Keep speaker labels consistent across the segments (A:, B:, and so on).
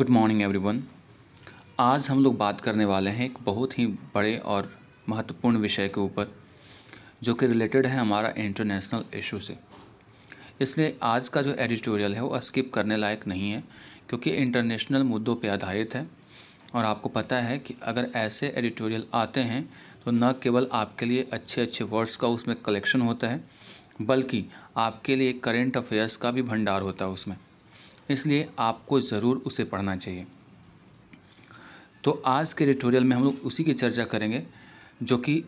A: Good morning everyone आज हम लोग बात करने वाले हैं एक बहुत ही बड़े और महत्वपूर्ण विषय के ऊपर, जो कि रिलेटेड है हमारा इंटरनेशनल इशू से। इसलिए आज का जो एडिटोरियल है वो स्किप करने लायक नहीं है, क्योंकि इंटरनेशनल मुद्दों पर आधारित है। और आपको पता है कि अगर ऐसे एडिटोरियल आते हैं तो न केवल आपके लिए अच्छे अच्छे वर्ड्स का उसमें कलेक्शन होता है, बल्कि आपके लिए करेंट अफेयर्स का भी भंडार होता है उसमें। इसलिए आपको ज़रूर उसे पढ़ना चाहिए। तो आज के एडिटोरियल में हम लोग उसी की चर्चा करेंगे, जो कि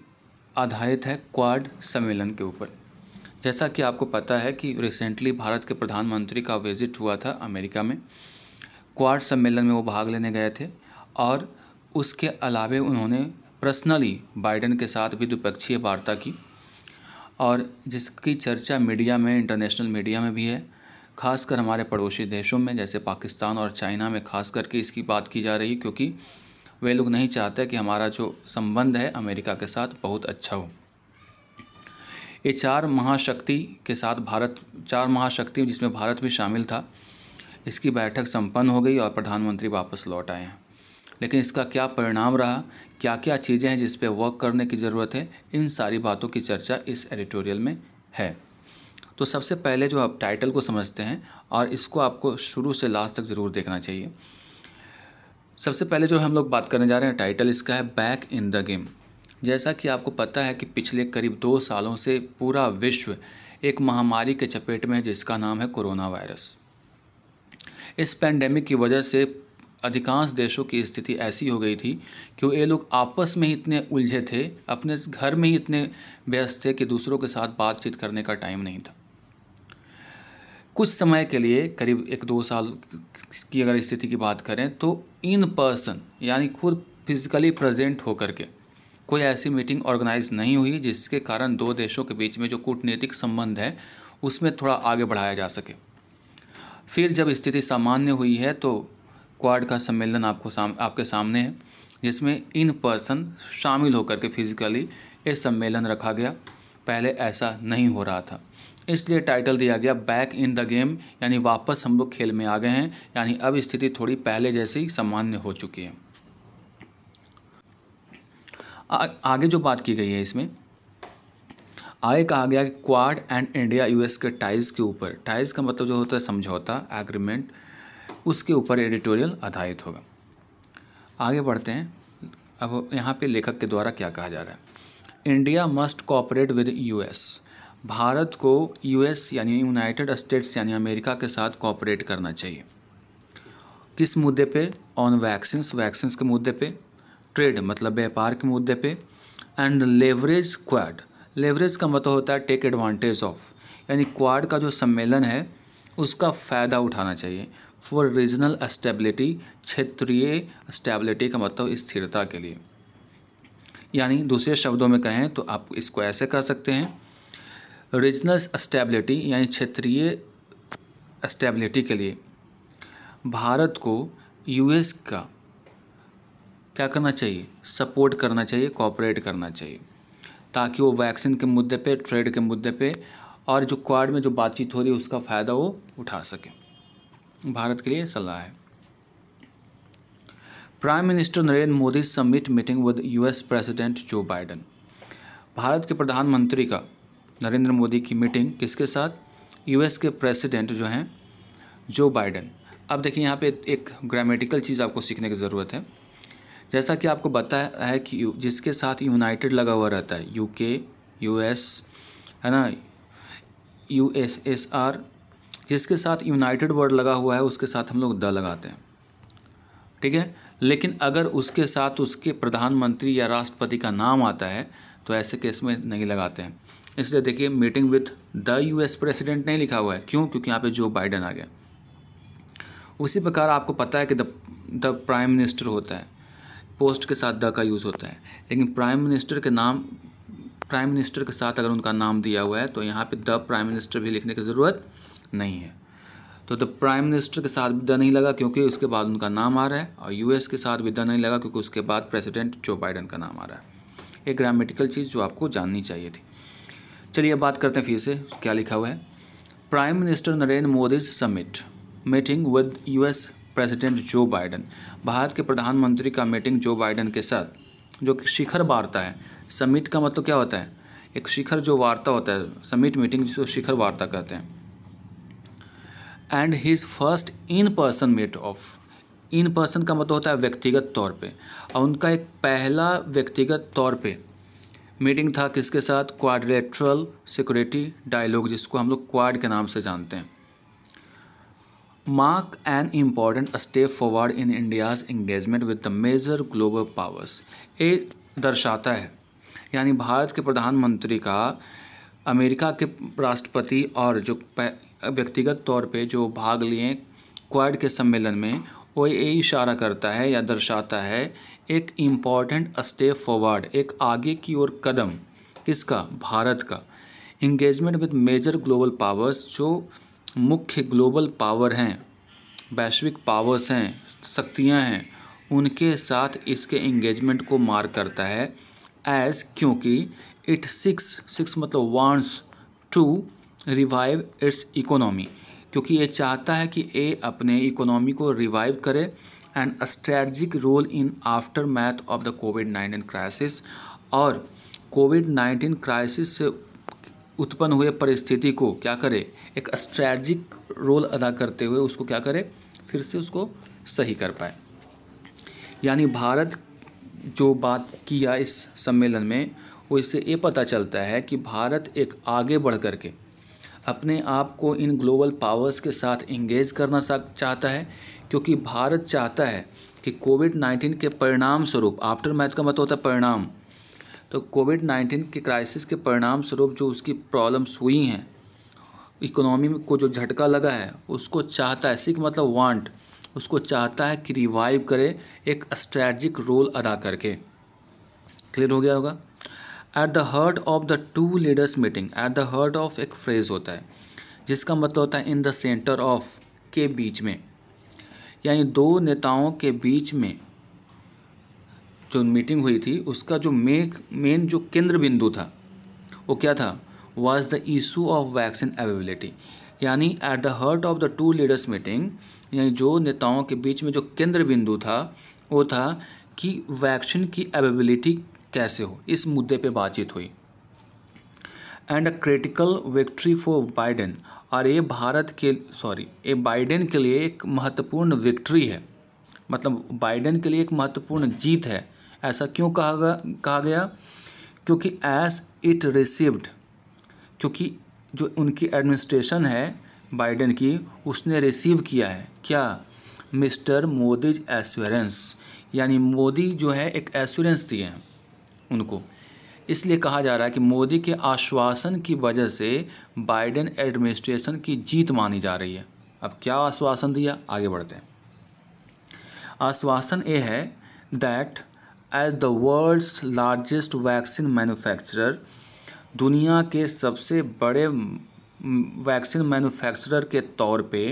A: आधारित है क्वाड सम्मेलन के ऊपर। जैसा कि आपको पता है कि रिसेंटली भारत के प्रधानमंत्री का विज़िट हुआ था अमेरिका में। क्वाड सम्मेलन में वो भाग लेने गए थे और उसके अलावे उन्होंने पर्सनली बाइडेन के साथ भी द्विपक्षीय वार्ता की। और जिसकी चर्चा मीडिया में इंटरनेशनल मीडिया में भी है खासकर हमारे पड़ोसी देशों में, जैसे पाकिस्तान और चाइना में खास करके इसकी बात की जा रही है क्योंकि वे लोग नहीं चाहते कि हमारा जो संबंध है अमेरिका के साथ बहुत अच्छा हो। ये चार महाशक्ति के साथ भारत, चार महाशक्ति जिसमें भारत भी शामिल था, इसकी बैठक संपन्न हो गई और प्रधानमंत्री वापस लौट आए हैं। लेकिन इसका क्या परिणाम रहा क्या क्या चीज़ें हैं जिस पे वर्क करने की ज़रूरत है, इन सारी बातों की चर्चा इस एडिटोरियल में है। तो सबसे पहले जो आप टाइटल को समझते हैं और इसको आपको शुरू से लास्ट तक ज़रूर देखना चाहिए। सबसे पहले जो हम लोग बात करने जा रहे हैं टाइटल इसका है बैक इन द गेम जैसा कि आपको पता है कि पिछले करीब दो सालों से पूरा विश्व एक महामारी के चपेट में है, जिसका नाम है कोरोना वायरस। इस पैंडेमिक की वजह से अधिकांश देशों की स्थिति ऐसी हो गई थी कि ये लोग आपस में ही इतने उलझे थे, अपने घर में ही इतने व्यस्त थे कि दूसरों के साथ बातचीत करने का टाइम नहीं था। कुछ समय के लिए, करीब एक दो साल की अगर स्थिति की बात करें तो इन पर्सन यानी खुद फिजिकली प्रेजेंट होकर के, कोई ऐसी मीटिंग ऑर्गेनाइज नहीं हुई जिसके कारण दो देशों के बीच में जो कूटनीतिक संबंध है, उसमें थोड़ा आगे बढ़ाया जा सके। फिर जब स्थिति सामान्य हुई है तो क्वाड का सम्मेलन आपको साम, आपके सामने है, जिसमें इन पर्सन शामिल होकर के फिजिकली ये सम्मेलन रखा गया। पहले ऐसा नहीं हो रहा था। इसलिए टाइटल दिया गया बैक इन द गेम यानी वापस हम लोग खेल में आ गए हैं यानी अब स्थिति थोड़ी पहले जैसी सामान्य हो चुकी है। आ, आगे जो बात की गई है इसमें आगे कहा गया कि क्वाड एंड इंडिया यूएस के टाइज के ऊपर टाइज का मतलब जो होता है समझौता एग्रीमेंट उसके ऊपर एडिटोरियल आधारित होगा। आगे बढ़ते हैं अब यहाँ पे लेखक के द्वारा क्या कहा जा रहा है? India must cooperate with US Bharat को यूएस यानी यूनाइटेड स्टेट्स यानी अमेरिका के साथ कॉपरेट करना चाहिए। किस मुद्दे पे? ऑन वैक्सीन्स वैक्सीन्स के मुद्दे पे ट्रेड मतलब व्यापार के मुद्दे पे एंड लेवरेज क्वाड लेवरेज का मतलब होता है टेक एडवांटेज ऑफ़ यानी क्वाड का जो सम्मेलन है, उसका फ़ायदा उठाना चाहिए फॉर रीजनल स्टेबिलिटी क्षेत्रीय स्टेबिलिटी का मतलब स्थिरता के लिए। यानी दूसरे शब्दों में कहें तो आप इसको ऐसे कह सकते हैं रीजनल स्टेबिलिटी यानी क्षेत्रीय स्टेबिलिटी के लिए भारत को यूएस का क्या करना चाहिए? सपोर्ट करना चाहिए कॉपरेट करना चाहिए, ताकि वो वैक्सीन के मुद्दे पे ट्रेड के मुद्दे पे और जो क्वाड में जो बातचीत हो रही है उसका फ़ायदा वो उठा सके। भारत के लिए सलाह है। Prime minister Narendra Modi summit meeting with US president Joe Biden Bharat के प्रधानमंत्री का नरेंद्र मोदी की मीटिंग किसके साथ? यूएस के प्रेसिडेंट जो हैं जो बाइडन अब देखिए, यहाँ पे एक ग्रामेटिकल चीज़ आपको सीखने की ज़रूरत है। जैसा कि आपको बताया है कि जिसके साथ यूनाइटेड लगा हुआ रहता है यूके यूएस है ना? यू एस एस आर जिसके साथ यूनाइटेड वर्ड लगा हुआ है, उसके साथ हम लोग द लगाते हैं। ठीक है? लेकिन अगर उसके साथ उसके प्रधानमंत्री या राष्ट्रपति का नाम आता है तो ऐसे केस में नहीं लगाते हैं। इसलिए देखिए meeting with the US president नहीं लिखा हुआ है। क्यों? क्योंकि यहाँ पे जो बाइडन आ गया। उसी प्रकार आपको पता है कि द द प्राइम मिनिस्टर होता है। पोस्ट के साथ द का यूज़ होता है। लेकिन प्राइम मिनिस्टर के नाम प्राइम मिनिस्टर के साथ अगर उनका नाम दिया हुआ है तो यहाँ पे द प्राइम मिनिस्टर भी लिखने की ज़रूरत नहीं है। तो द प्राइम मिनिस्टर के साथ भी द नहीं लगा, क्योंकि उसके बाद उनका नाम आ रहा है, और यूएस के साथ भी द नहीं लगा, क्योंकि उसके बाद प्रेसिडेंट जो बाइडन का नाम आ रहा है। एक ग्रामेटिकल चीज़ जो आपको जाननी चाहिए थी। चलिए बात करते हैं फिर से, क्या लिखा हुआ है? Prime minister Narendra Modi summit meeting with US president Joe Biden Bharat के प्रधानमंत्री का मीटिंग जो बाइडन के साथ, जो शिखर वार्ता है। समिट का मतलब क्या होता है? एक शिखर जो वार्ता होता है समिट मीटिंग जिसको शिखर वार्ता कहते हैं। And his first in person meet of in person का मतलब होता है व्यक्तिगत तौर पे। और उनका एक पहला व्यक्तिगत तौर पे मीटिंग था किसके साथ? क्वाड्रेट्रल सिक्योरिटी डायलॉग जिसको हम लोग क्वाड के नाम से जानते हैं। Mark an important step forward in India's engagement with the major global powers ये दर्शाता है, यानी भारत के प्रधानमंत्री का, अमेरिका के राष्ट्रपति और जो व्यक्तिगत तौर पे जो भाग लिए क्वाड के सम्मेलन में, वो ये इशारा करता है या दर्शाता है एक इंपॉर्टेंट स्टेप फॉरवर्ड एक आगे की ओर कदम, किसका? भारत का। Engagement with major global powers जो मुख्य ग्लोबल पावर हैं, वैश्विक पावर्स हैं, शक्तियाँ हैं, उनके साथ इसके इंगेजमेंट को मार करता है। एज क्योंकि इट सिक्स सिक्स मतलब wants to revive its economy क्योंकि ये चाहता है कि ए अपने इकोनॉमी को रिवाइव करे and strategic role in aftermath of the COVID nineteen crisis और कोविड नाइन्टीन क्राइसिस से उत्पन्न हुए परिस्थिति को क्या करे? एक स्ट्रेटजिक रोल अदा करते हुए उसको क्या करे? फिर से उसको सही कर पाए। यानी भारत जो बात किया इस सम्मेलन में, वो इससे ये पता चलता है कि भारत एक आगे बढ़ कर के अपने आप को इन ग्लोबल पावर्स के साथ इंगेज करना चाहता है क्योंकि भारत चाहता है कि कोविड नाइन्टीन के परिणाम स्वरूप आफ्टर मैथ का मतलब होता है परिणाम तो कोविड नाइन्टीन के क्राइसिस के परिणाम स्वरूप जो उसकी प्रॉब्लम्स हुई हैं इकोनॉमी को जो झटका लगा है, उसको चाहता है सिख मतलब वांट उसको चाहता है कि रिवाइव करे, एक स्ट्रैटेजिक रोल अदा करके। क्लियर हो गया होगा? At the heart of the two leaders meeting at the heart of एक फ्रेज होता है, जिसका मतलब होता है इन द सेंटर ऑफ़ के बीच में। यानी दो नेताओं के बीच में जो मीटिंग हुई थी, उसका जो मेन मेन जो केंद्र बिंदु था, वो क्या था? Was the issue of vaccine availability यानी at the heart of the two leaders meeting यानी जो नेताओं के बीच में जो केंद्र बिंदु था, वो था कि वैक्सीन की अवेलेबिलिटी कैसे हो। इस मुद्दे पे बातचीत हुई। And a critical victory for Biden और ये भारत के सॉरी ये बाइडेन के लिए एक महत्वपूर्ण विक्ट्री है। मतलब बाइडेन के लिए एक महत्वपूर्ण जीत है। ऐसा क्यों कहा गया कहा गया? क्योंकि एज इट रिसीव्ड क्योंकि जो उनकी एडमिनिस्ट्रेशन है बाइडेन की, उसने रिसीव किया है। क्या? मिस्टर मोदीज एश्योरेंस यानी मोदी जो है एक एश्योरेंस दिए हैं उनको। इसलिए कहा जा रहा है कि मोदी के आश्वासन की वजह से बाइडेन एडमिनिस्ट्रेशन की जीत मानी जा रही है। अब क्या आश्वासन दिया? आगे बढ़ते हैं। आश्वासन ये है that as the world's largest vaccine manufacturer दुनिया के सबसे बड़े वैक्सीन मैन्युफैक्चरर के तौर पे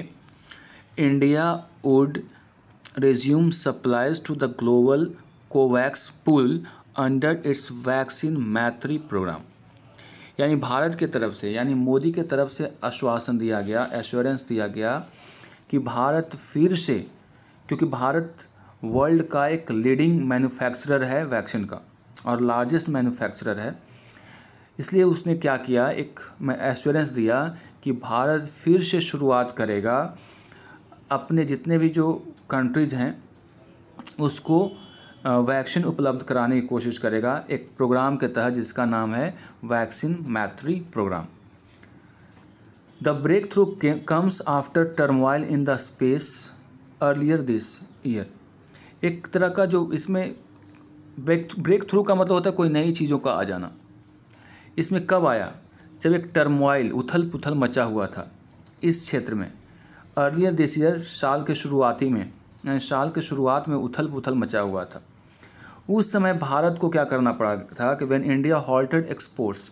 A: India would resume supplies to the global COVAX pool under its vaccine Maitri programme यानी भारत के तरफ़ से, यानी मोदी के तरफ़ से आश्वासन दिया गया एश्योरेंस दिया गया कि भारत फिर से, क्योंकि भारत वर्ल्ड का एक लीडिंग मैन्युफैक्चरर है वैक्सीन का, और लार्जेस्ट मैन्युफैक्चरर है। इसलिए उसने क्या किया? एक एश्योरेंस दिया कि भारत फिर से शुरुआत करेगा। अपने जितने भी जो कंट्रीज़ हैं, उसको वैक्सीन उपलब्ध कराने की कोशिश करेगा एक प्रोग्राम के तहत जिसका नाम है vaccine Maitri programme. The breakthrough comes after turmoil in the space earlier this year. एक तरह का जो इसमें ब्रेक ब्रेक थ्रू का मतलब होता है कोई नई चीज़ों का आ जाना इसमें कब आया? जब एक टर्मोइल उथल पुथल मचा हुआ था इस क्षेत्र में। अर्लियर दिस ईयर साल के शुरुआती में साल के शुरुआत में उथल पुथल मचा हुआ था। उस समय भारत को क्या करना पड़ा था कि व्हेन इंडिया हॉल्टेड एक्सपोर्ट्स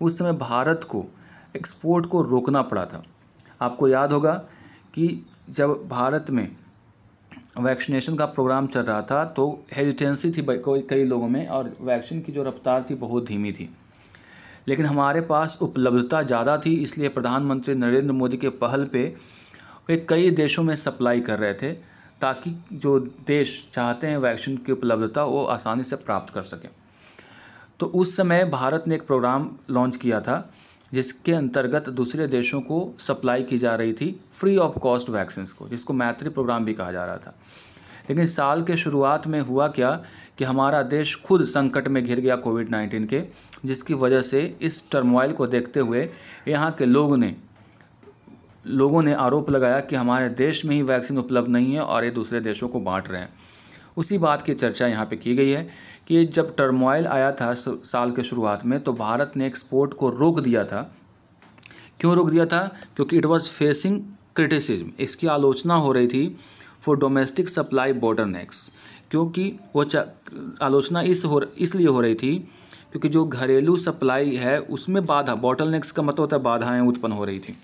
A: उस समय भारत को एक्सपोर्ट को रोकना पड़ा था। आपको याद होगा कि जब भारत में वैक्सीनेशन का प्रोग्राम चल रहा था तो हेजिटेंसी थी कई लोगों में और वैक्सीन की जो रफ्तार थी बहुत धीमी थी। लेकिन हमारे पास उपलब्धता ज़्यादा थी, इसलिए प्रधानमंत्री नरेंद्र मोदी के पहल पे वे कई देशों में सप्लाई कर रहे थे। ताकि जो देश चाहते हैं वैक्सीन की उपलब्धता वो आसानी से प्राप्त कर सकें। तो उस समय भारत ने एक प्रोग्राम लॉन्च किया था, जिसके अंतर्गत दूसरे देशों को सप्लाई की जा रही थी फ्री ऑफ़ कॉस्ट वैक्सीन को, जिसको मैत्री प्रोग्राम भी कहा जा रहा था। लेकिन साल के शुरुआत में हुआ क्या कि हमारा देश खुद संकट में घिर गया कोविड नाइन्टीन के, जिसकी वजह से इस टर्मोइल को देखते हुए यहाँ के लोग ने लोगों ने आरोप लगाया कि हमारे देश में ही वैक्सीन उपलब्ध नहीं है और ये दूसरे देशों को बांट रहे हैं। उसी बात की चर्चा यहाँ पे की गई है कि जब टर्मोइल आया था साल के शुरुआत में तो भारत ने एक्सपोर्ट को रोक दिया था। क्यों रोक दिया था? क्योंकि इट वॉज़ फेसिंग क्रिटिसिज्म इसकी आलोचना हो रही थी for domestic supply border next क्योंकि वो आलोचना इस हो इसलिए हो रही थी क्योंकि जो घरेलू सप्लाई है, उसमें बाधा बॉटल नेक्स का मतलब होता है बाधाएँ उत्पन्न हो रही थी।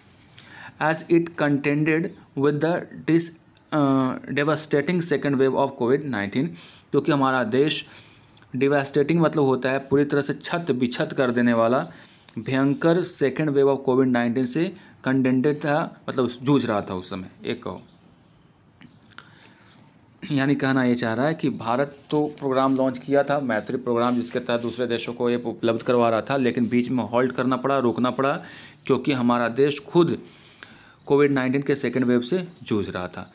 A: As it contended with the dis devastating second wave of COVID nineteen क्योंकि हमारा देश डिवास्टेटिंग मतलब होता है, पूरी तरह से छत बिछत कर देने वाला, भयंकर second wave of COVID nineteen से कंटेंडेड था मतलब जूझ रहा था उस समय। एक कहो यानी कहना ये चाह रहा है कि भारत तो प्रोग्राम लॉन्च किया था, मैत्री प्रोग्राम जिसके तहत दूसरे देशों को ये उपलब्ध करवा रहा था, लेकिन बीच में हॉल्ट करना पड़ा, रोकना पड़ा, क्योंकि हमारा देश खुद कोविड नाइन्टीन के सेकेंड वेव से जूझ रहा था।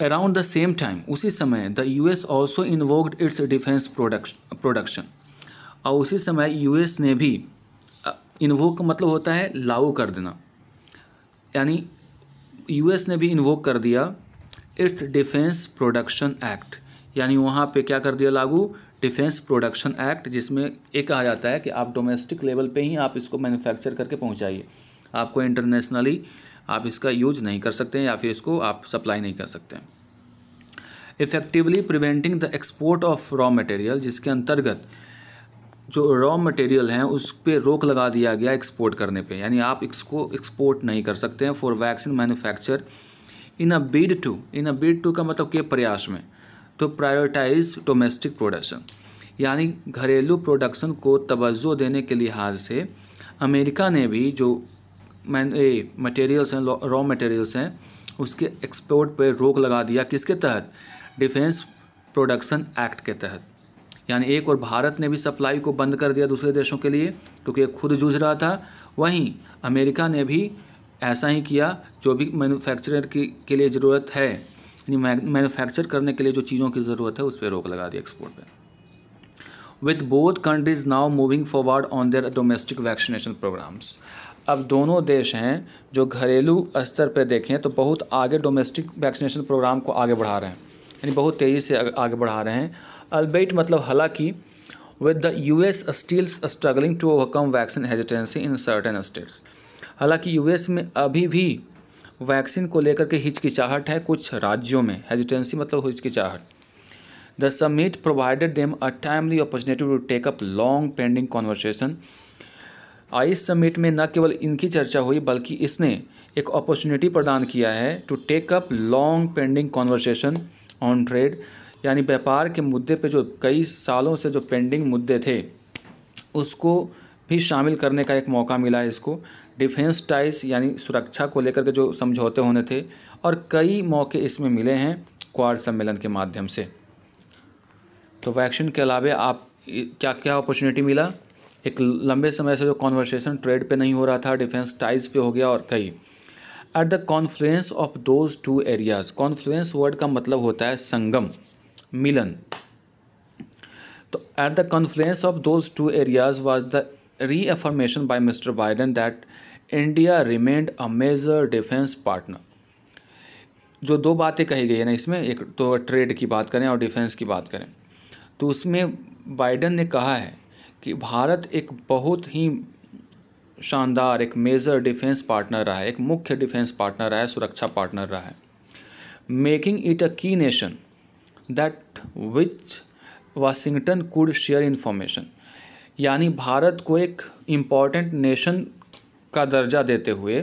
A: अराउंड द सेम टाइम उसी समय the U S also invoked its defence production production और उसी समय यू एस ने भी इन्वोक मतलब होता है लागू कर देना। यानी यू एस ने भी इन्वोक कर दिया इट्स डिफेंस प्रोडक्शन एक्ट यानी वहाँ पे क्या कर दिया लागू? डिफेंस प्रोडक्शन एक्ट जिसमें एक कहा जाता है कि आप डोमेस्टिक लेवल पे ही आप इसको मैन्युफैक्चर करके पहुँचाइए। आपको इंटरनेशनली आप इसका यूज़ नहीं कर सकते हैं या फिर इसको आप सप्लाई नहीं कर सकते। Effectively preventing the export of raw material जिसके अंतर्गत जो रॉ मटेरियल हैं, उस पर रोक लगा दिया गया एक्सपोर्ट करने पे। यानी आप इसको एक्सपोर्ट नहीं कर सकते हैं for vaccine manufacture in a bid to in a bid to का मतलब के प्रयास में तो प्रायोरिटाइज डोमेस्टिक प्रोडक्शन यानी घरेलू प्रोडक्शन को तवज्जो देने के लिहाज से अमेरिका ने भी जो मैन ए मटेरियल्स हैं रॉ मटेरियल्स हैं, उसके एक्सपोर्ट पर रोक लगा दिया किसके तहत? डिफेंस प्रोडक्शन एक्ट के तहत। यानी एक और भारत ने भी सप्लाई को बंद कर दिया दूसरे देशों के लिए, क्योंकि खुद जूझ रहा था। वहीं अमेरिका ने भी ऐसा ही किया, जो भी मैन्युफैक्चरर की के लिए ज़रूरत है, यानी मैन्युफैक्चर करने के लिए जो चीज़ों की ज़रूरत है, उस पर रोक लगा दी एक्सपोर्ट पे। With both countries now moving forward on their domestic vaccination programmes अब दोनों देश हैं जो घरेलू स्तर पर देखें तो बहुत आगे डोमेस्टिक वैक्सीनेशन प्रोग्राम को आगे बढ़ा रहे हैं। यानी बहुत तेज़ी से आगे बढ़ा रहे हैं। अलबेट मतलब हालाँकि with the U S still struggling to overcome vaccine hesitancy in certain states हालाँकि यूएस में अभी भी वैक्सीन को लेकर के हिचकिचाहट है कुछ राज्यों में। हेजिटेंसी मतलब हिचकिचाहट। The summit provided them a timely opportunity to take up long pending conversation इस समिट में न केवल इनकी चर्चा हुई, बल्कि इसने एक अपॉर्चुनिटी प्रदान किया है to take up long pending conversation on trade यानी व्यापार के मुद्दे पे जो कई सालों से जो पेंडिंग मुद्दे थे, उसको भी शामिल करने का एक मौका मिला है इसको। डिफेंस टाइस यानी सुरक्षा को लेकर के जो समझौते होने थे, और कई मौके इसमें मिले हैं क्वाड सम्मेलन के माध्यम से। तो वैक्सीन के अलावा आप क्या क्या अपॉर्चुनिटी मिला? एक लंबे समय से जो कॉन्वर्सेशन ट्रेड पे नहीं हो रहा था डिफेंस टाइज पे हो गया और कई। At the confluence of those two areas confluence word का मतलब होता है संगम, मिलन। तो at the confluence of those two areas was the reaffirmation by Mr Biden that India remained a major defence partner जो दो बातें कही गई है ना इसमें, एक तो ट्रेड की बात करें और डिफेंस की बात करें। तो उसमें बाइडन ने कहा है कि भारत एक बहुत ही शानदार, एक मेजर डिफेंस पार्टनर रहा है, एक मुख्य डिफेंस पार्टनर रहा है, सुरक्षा पार्टनर रहा है। Making it a key nation that which Washington could share information यानी भारत को एक इंपॉर्टेंट नेशन का दर्जा देते हुए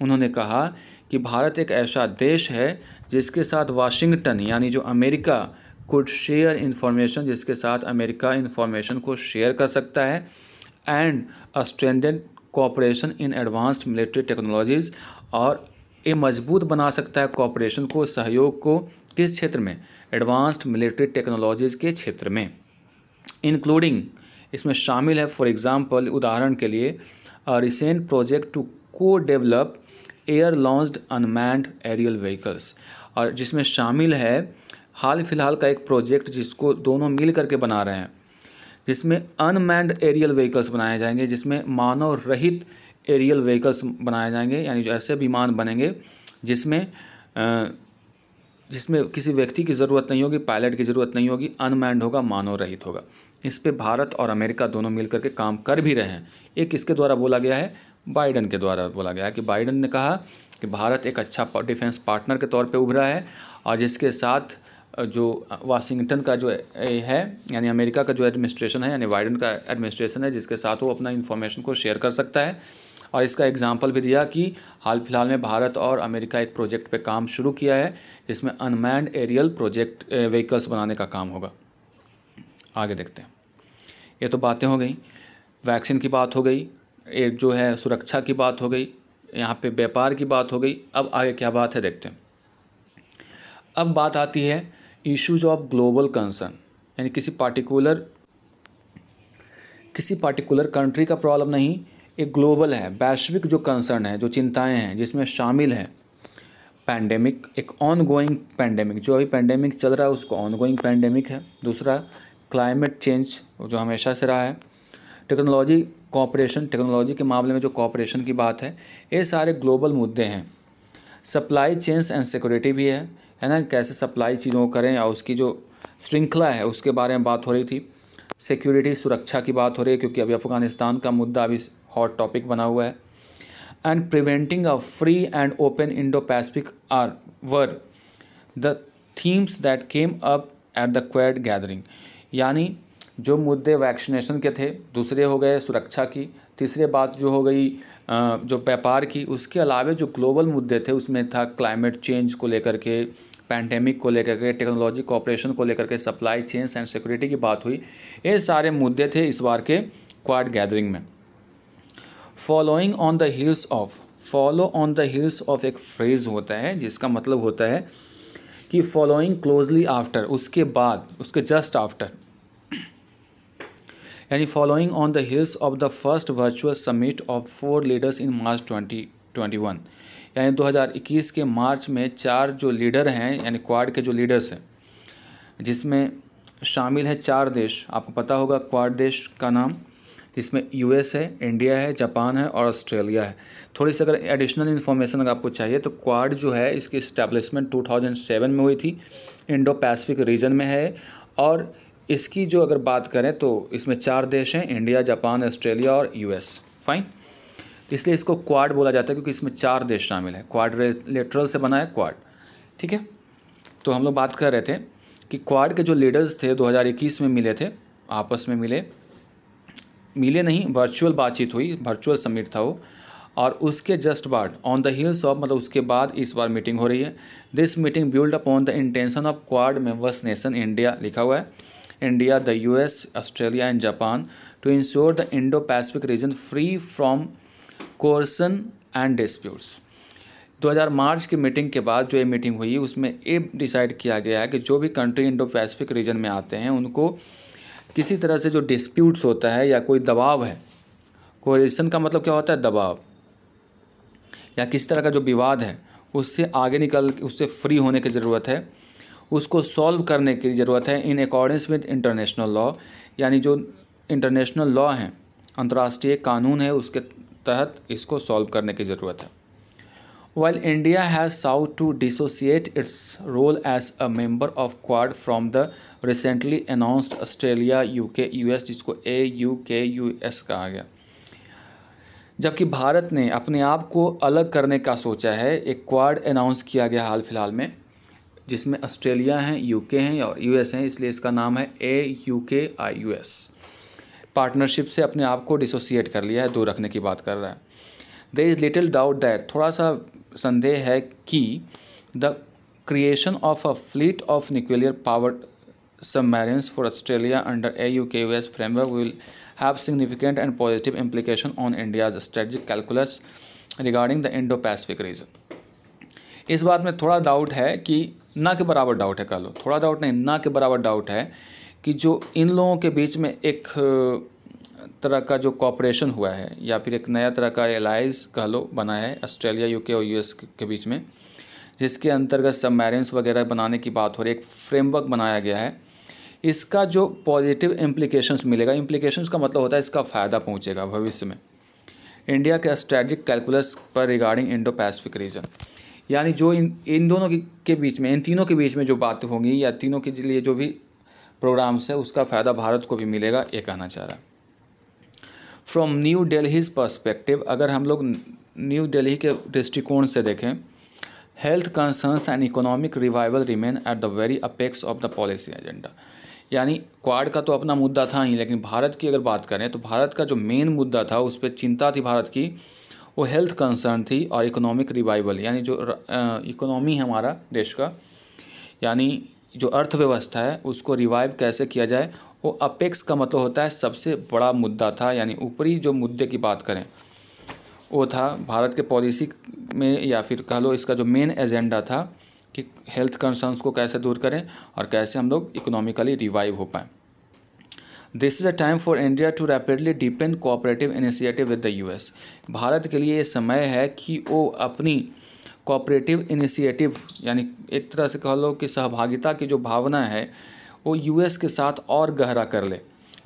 A: उन्होंने कहा कि भारत एक ऐसा देश है जिसके साथ वाशिंगटन यानी जो अमेरिका कुड शेयर इन्फॉर्मेशन जिसके साथ अमेरिका इन्फॉर्मेशन को शेयर कर सकता है and strengthened cooperation in advanced military technologies और ये मज़बूत बना सकता है कॉपरेशन को सहयोग को किस क्षेत्र में? एडवांस्ड मिलिट्री टेक्नोलॉजीज़ के क्षेत्र में। इंक्लूडिंग इसमें शामिल है फॉर एग्जांपल उदाहरण के लिए recent project to co develop air launched unmanned aerial vehicles और जिसमें शामिल है हाल फ़िलहाल का एक प्रोजेक्ट जिसको दोनों मिल करके बना रहे हैं, जिसमें अनमैंड एरियल व्हीकल्स बनाए जाएँगे, जिसमें मानव रहित एरियल व्हीकल्स बनाए जाएँगे, यानी जो ऐसे विमान बनेंगे, जिसमें जिसमें किसी व्यक्ति की ज़रूरत नहीं होगी पायलट की ज़रूरत नहीं होगी अनमैंड होगा, मानव रहित होगा। इस पर भारत और अमेरिका दोनों मिलकर के काम कर भी रहे हैं। एक किसके द्वारा बोला गया है? बाइडन के द्वारा बोला गया है कि बाइडन ने कहा कि भारत एक अच्छा डिफेंस पार्टनर के तौर पे उभरा है और जिसके साथ जो वाशिंगटन का जो है, यानी अमेरिका का जो एडमिनिस्ट्रेशन है, यानी बाइडन का एडमिनिस्ट्रेशन है, जिसके साथ वो अपना इन्फॉर्मेशन को शेयर कर सकता है। और इसका एग्ज़ाम्पल भी दिया कि हाल फ़िलहाल में भारत और अमेरिका एक प्रोजेक्ट पे काम शुरू किया है, जिसमें अनमैंड एरियल प्रोजेक्ट व्हीकल्स बनाने का काम होगा। आगे देखते हैं। ये तो बातें हो गई। वैक्सीन की बात हो गई एक जो है सुरक्षा की बात हो गई, यहाँ पे व्यापार की बात हो गई। अब आगे क्या बात है, देखते हैं। अब बात आती है इश्यूज़ ऑफ़ ग्लोबल कंसर्न यानी किसी पार्टिकुलर किसी पार्टिकुलर कंट्री का प्रॉब्लम नहीं, एक ग्लोबल है, वैश्विक जो कंसर्न है, जो चिंताएँ हैं, जिसमें शामिल है पैंडेमिक एक ऑन गोइंग पैंडेमिक जो अभी पैंडेमिक चल रहा है, उसको ऑन गोइंग पैंडेमिक है। दूसरा क्लाइमेट चेंज जो हमेशा से रहा है टेक्नोलॉजी कॉपरेशन टेक्नोलॉजी के मामले में जो कॉपरेशन की बात है, ये सारे ग्लोबल मुद्दे हैं। सप्लाई चेन्स एंड सिक्योरिटी भी है है ना, कैसे सप्लाई चीज़ों को करें या उसकी जो श्रृंखला है, उसके बारे में बात हो रही थी। सिक्योरिटी, सुरक्षा की बात हो रही है, क्योंकि अभी अफ़गानिस्तान का मुद्दा अभी हॉट टॉपिक बना हुआ है। And preventing a free and open Indo Pacific are were the themes that came up at the Quad gathering यानी जो मुद्दे वैक्सीनेशन के थे, दूसरे हो गए सुरक्षा की, तीसरे बात जो हो गई जो व्यापार की, उसके अलावा जो ग्लोबल मुद्दे थे, उसमें था क्लाइमेट चेंज को लेकर के पैंडेमिक को लेकर के टेक्नोलॉजी कॉपरेशन को लेकर के सप्लाई चेन्स एंड सिक्योरिटी की बात हुई। ये सारे मुद्दे थे इस बार के क्वाड गैदरिंग में। Following on the heels of follow on the heels of एक फ्रेज होता है, जिसका मतलब होता है कि फॉलोइंग क्लोजली आफ्टर उसके बाद, उसके जस्ट आफ्टर यानी following on the heels of the first virtual summit of four leaders in March twenty twenty one यानी 2021 के मार्च में चार जो लीडर हैं, यानी क्वाड के जो लीडर्स हैं, जिसमें शामिल है चार देश। आपको पता होगा क्वाड देश का नाम, जिसमें यूएस है इंडिया है जापान है और ऑस्ट्रेलिया है। थोड़ी सी अगर एडिशनल इन्फॉर्मेशन अगर आपको चाहिए तो क्वाड जो है, इसकी इस्टेब्लिशमेंट 2007 में हुई थी। इंडो पैसिफिक रीजन में है और इसकी जो अगर बात करें तो इसमें चार देश हैं, इंडिया, जापान, ऑस्ट्रेलिया और यूएस। फाइन इसलिए इसको क्वाड बोला जाता है क्योंकि इसमें चार देश शामिल हैं। क्वाड लेटरल से बना है क्वाड ठीक है? तो हम लोग बात कर रहे थे कि क्वाड के जो लीडर्स थे 2021 में मिले थे, आपस में मिले। मिले नहीं वर्चुअल बातचीत हुई वर्चुअल समिट था वो। और उसके जस्ट बाद ऑन द हिल्स ऑफ़ मतलब उसके बाद इस बार मीटिंग हो रही है। This meeting build upon the intention of Quad members nation India लिखा हुआ है। India, the US, Australia, and Japan to ensure the Indo Pacific region free from coercion and disputes. 2000 मार्च की मीटिंग के बाद जो ये मीटिंग हुई उसमें ये डिसाइड किया गया है कि जो भी कंट्री इंडो पैसिफिक रीजन में आते हैं उनको किसी तरह से जो डिस्प्यूट्स होता है या कोई दबाव है कोरिशन का मतलब क्या होता है? दबाव। या किसी तरह का जो विवाद है उससे आगे निकल उससे फ्री होने की ज़रूरत है। उसको सॉल्व करने की ज़रूरत है in accordance with international law यानी जो इंटरनेशनल लॉ हैं, अंतर्राष्ट्रीय कानून है, उसके तहत इसको सॉल्व करने की ज़रूरत है। Well India has sought to dissociate its role as a member of Quad from the recently announced Australia UK US जिसको A U K U S कहा गया। जबकि भारत ने अपने आप को अलग करने का सोचा है, एक क्वाड अनाउंस किया गया हाल फ़िलहाल में। जिसमें ऑस्ट्रेलिया हैं यूके हैं और यूएस हैं, इसलिए इसका नाम है ए यू के आई यू एस पार्टनरशिप से अपने आप को डिसोसिएट कर लिया है, दूर रखने की बात कर रहा है। There is little doubt that थोड़ा सा संदेह है कि the creation of a fleet of nuclear power submarines for Australia under A U K U S framework will have significant and positive implication on India's strategic calculus regarding the Indo Pacific region इस बात में थोड़ा doubt है कि ना के बराबर doubt है कह लो थोड़ा डाउट नहीं ना के बराबर डाउट है कि जो इन लोगों के बीच में एक तरह का जो कॉपरेशन हुआ है, या फिर एक नया तरह का एलाइज कह लो बना है ऑस्ट्रेलिया यूके और यूएस के बीच में, जिसके अंतर्गत सबमैरिन्स वगैरह बनाने की बात हो रही है, एक फ्रेमवर्क बनाया गया है, इसका जो पॉजिटिव इम्प्लीकेशंस मिलेगा इम्प्लीकेशंस का मतलब होता है इसका फ़ायदा पहुंचेगा भविष्य में। इंडिया के स्ट्रेटजिक कैलकुलस पर रिगार्डिंग इंडो पैसिफिक रीजन यानी जो इन इन दोनों के बीच में, इन तीनों के बीच में जो बात होंगी या तीनों के लिए जो भी प्रोग्राम्स है, उसका फ़ायदा भारत को भी मिलेगा, ये कहना चाह रहा है। फ्रॉम न्यू डेलीज पर्सपेक्टिव अगर हम लोग न्यू दिल्ली के दृष्टिकोण से देखें health concerns and economic revival remain at the very apex of the policy agenda यानी क्वाड का तो अपना मुद्दा था ही, लेकिन भारत की अगर बात करें तो भारत का जो मेन मुद्दा था, उस पर चिंता थी भारत की वो हेल्थ कंसर्न थी और इकोनॉमिक रिवाइवल यानी जो इकोनॉमी है हमारा देश का, यानी जो अर्थव्यवस्था है, उसको रिवाइव कैसे किया जाए, वो अपेक्स का मतलब होता है सबसे बड़ा मुद्दा था, यानी ऊपरी जो मुद्दे की बात करें, वो था भारत के पॉलिसी में या फिर कह लो इसका जो मेन एजेंडा था कि हेल्थ कंसर्न्स को कैसे दूर करें और कैसे हम लोग इकोनॉमिकली रिवाइव हो पाएँ। This is a time for India to rapidly depend cooperative initiative with the US Bharat के लिए ये समय है कि वो अपनी कोऑपरेटिव इनिशिएटिव यानी एक तरह से कह लो कि सहभागिता की जो भावना है, वो यूएस के साथ और गहरा कर ले।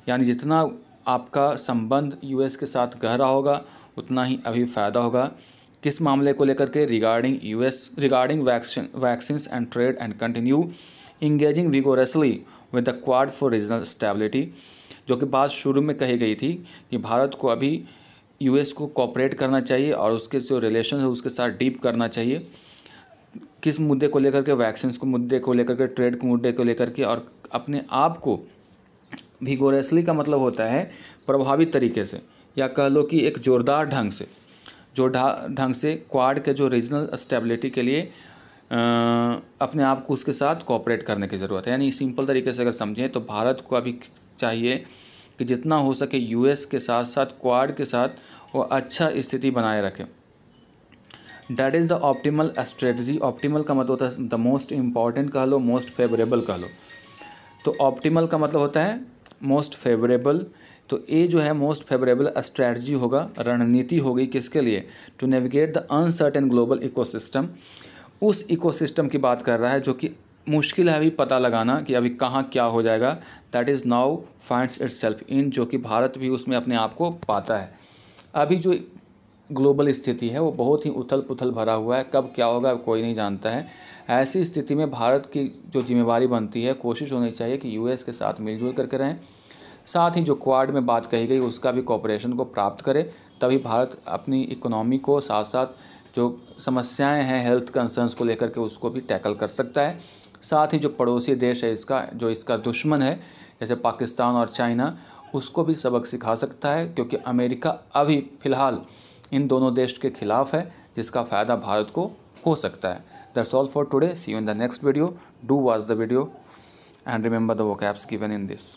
A: यानी जितना आपका संबंध यूएस के साथ गहरा होगा, उतना ही अभी फ़ायदा होगा। किस मामले को लेकर के regarding US regarding vaccine vaccine and trade and continue engaging vigorously with the Quad for regional stability जो कि बात शुरू में कही गई थी कि भारत को अभी यूएस को कॉपरेट करना चाहिए और उसके जो रिलेशन है, उसके साथ डीप करना चाहिए। किस मुद्दे को लेकर के? वैक्सीन को मुद्दे को लेकर के ट्रेड के मुद्दे को लेकर के और अपने आप को विगोरसली का मतलब होता है प्रभावी तरीके से, या कह लो कि एक ज़ोरदार ढंग से। जो ढंग से क्वाड के जो रीजनल स्टेबिलिटी के लिए अपने आप को उसके साथ कॉपरेट करने की ज़रूरत है। यानी सिंपल तरीके से अगर समझें तो भारत को अभी चाहिए कि जितना हो सके यूएस के साथ साथ क्वाड के साथ वो अच्छा स्थिति बनाए रखें। That is the optimal strategy optimal का मतलब होता है द मोस्ट इंपॉर्टेंट कह लो मोस्ट फेवरेबल कह लो। तो ऑप्टिमल का मतलब होता है मोस्ट फेवरेबल तो ये जो है मोस्ट फेवरेबल स्ट्रैटी होगा, रणनीति होगी किसके लिए? To navigate the uncertain global ecosystem उस इकोसिस्टम की बात कर रहा है जो कि मुश्किल है अभी पता लगाना कि अभी कहाँ क्या हो जाएगा। That is now finds itself in जो कि भारत भी उसमें अपने आप को पाता है। अभी जो ग्लोबल स्थिति है, वो बहुत ही उथल पुथल भरा हुआ है। कब क्या होगा, कोई नहीं जानता है। ऐसी स्थिति में भारत की जो जिम्मेवारी बनती है, कोशिश होनी चाहिए कि यूएस के साथ मिलजुल करके रहें। साथ ही जो क्वाड में बात कही गई, उसका भी कॉपरेशन को प्राप्त करे। तभी भारत अपनी इकोनॉमी को साथ साथ जो समस्याएँ हैं हेल्थ कंसर्न्स को लेकर के उसको भी टैकल कर सकता है। साथ ही जो पड़ोसी देश है इसका, जो इसका दुश्मन है, जैसे पाकिस्तान और चाइना, उसको भी सबक सिखा सकता है, क्योंकि अमेरिका अभी फ़िलहाल इन दोनों देश के खिलाफ है, जिसका फ़ायदा भारत को हो सकता है। That's all for today see you in the next video do watch the video and remember the vocabs given in this